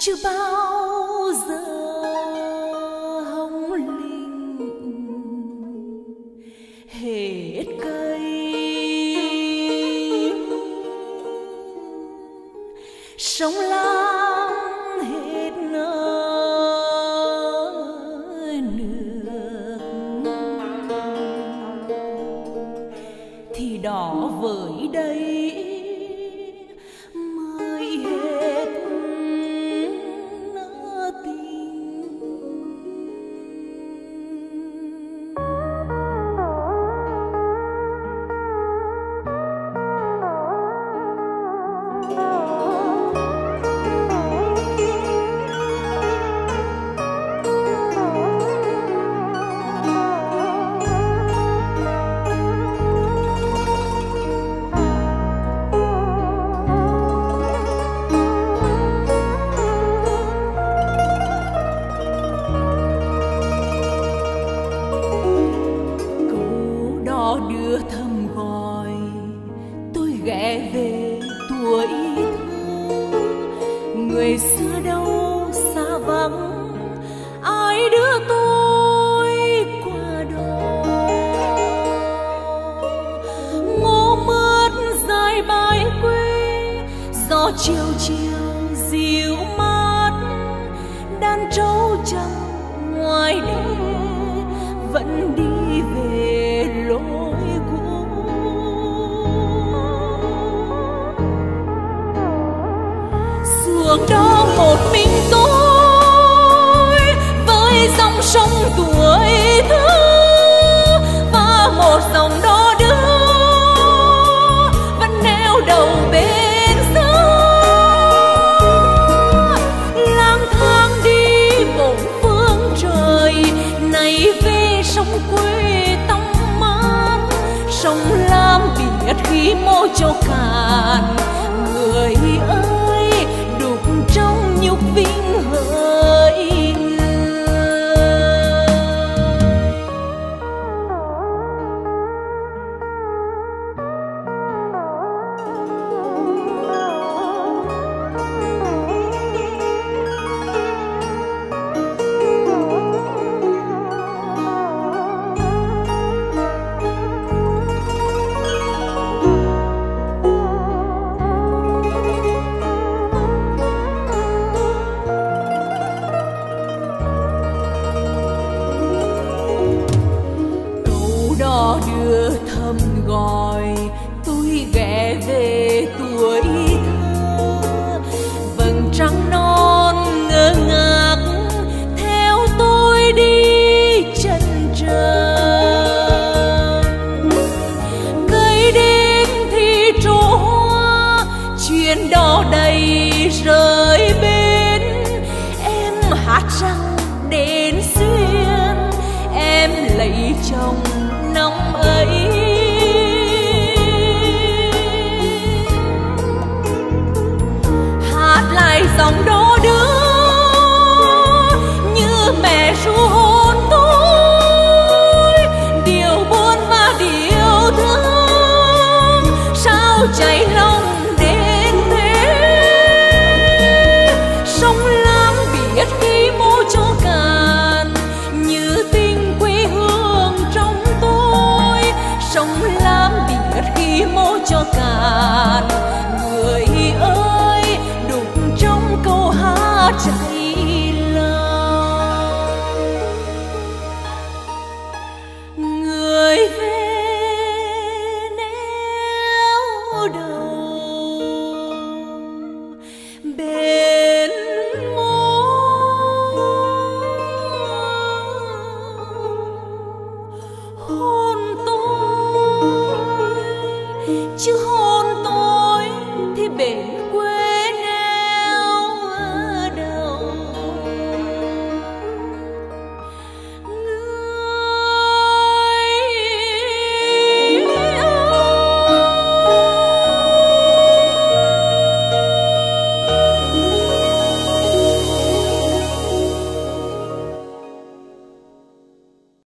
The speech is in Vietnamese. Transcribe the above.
chưa bao giờ hồng linh hết cây. Sống lam hết nở nước. Thì đỏ vời đây. tuổi thơ người xưa đâu xa vắng, ai đưa tôi qua đó ngô mướt dài bãi quê, gió chiều chiều dịu mát. Đàn trâu trắng ngoài đê, vẫn đi về lối cũ đó một mình tôi với dòng sông tuổi thơ và một dòng đó đưa vẫn neo đầu bên xa. Lang thang đi một phương trời, này về sông quê tâm mát sông lam biệt khi mô cho cạn em hát đến xuyên, em lấy chồng năm ấy. Hát lại dòng đó đưa như mẹ ru hôn tôi. Điều buồn và điều thương, sao